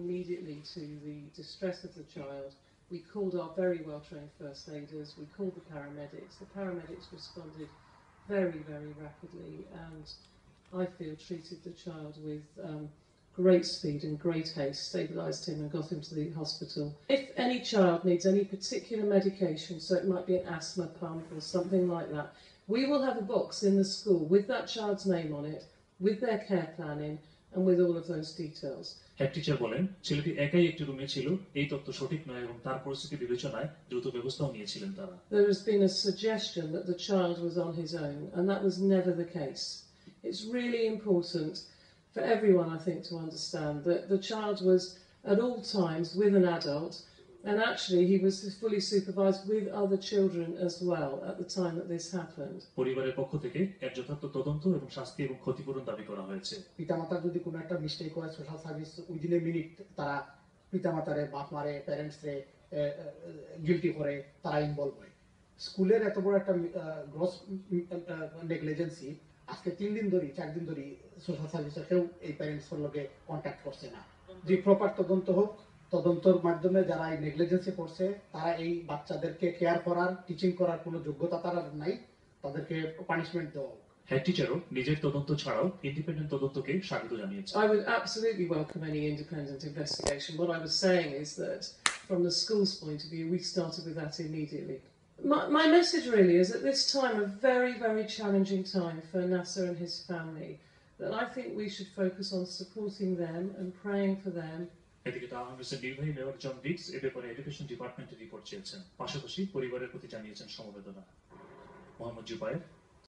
Immediately to the distress of the child, we called our very well trained first aiders, we called the paramedics. The paramedics responded very, very rapidly and I feel treated the child with um, great speed and great haste, stabilised him and got him to the hospital. If any child needs any particular medication, so it might be an asthma pump or something like that, we will have a box in the school with that child's name on it, with their care plan in, and with all of those details. Head teacher বলেন ছেলেটি একাই একটি রুমে ছিল এই তথ্য সঠিক নয় এবং তার পরিস্থিতি বিবেচনায় দ্রুত ব্যবস্থাও নিয়েছিলেন তারা There has been a suggestion that the child was on his own, and that was never the case. It's really important for everyone, I think, to understand that the child was at all times with an adult, and actually he was fully supervised with other children as well at the time that this happened. পরিবারের পক্ষ থেকে এর যথার্থ তদন্ত এবং শাস্তি এবং ক্ষতিপূরণ দাবি করা হয়েছে। পিতামাতার যদি কোনো একটা মিস্টেক হয় social service within a minute তারা পিতামাতারে বাপ মারে প্যারেন্টসরে গিলটি করে তারা ইনভলভ হয়। স্কুলের এত বড় একটা গ্রস নেগলিজেন্সি আজকে তিন দিন ধরে চার দিন ধরে সোশ্যাল সার্ভিসের কেউ এই প্যারেন্টসের লগে কন্ট্যাক্ট করছে না। যে প্রপার তদন্ত হোক তদন্তর মাধ্যমে যারা এই নেগলিজেন্সি করছে তারা এই বাচ্চাদেরকে কেয়ার করার টিচিং করার কোনো যোগ্যতা তারা নাই তাদেরকে পানিশমেন্ট দেওয়া হোক হেড টিচারও নিজের তদন্ত ছাড়াও ইন্ডিপেন্ডেন্ট তদন্তকে স্বাগত জানিয়েছে I would absolutely welcome any independent investigation. What I was saying is that, from the school's point of view, we started with that immediately. My, my message really is at this time, a very, very challenging time for Nasser and his family, that I think we should focus on supporting them and praying for them এদিকে town হাউসের নির্বাহী mayor John ডিক্স এ ব্যাপারে education ডিপার্টমেন্টে report চেয়েছেন। পাশাপাশি পরিবারের প্রতি জানিয়েছেন সমবেদনা। মোহাম্মদ জুবায়ের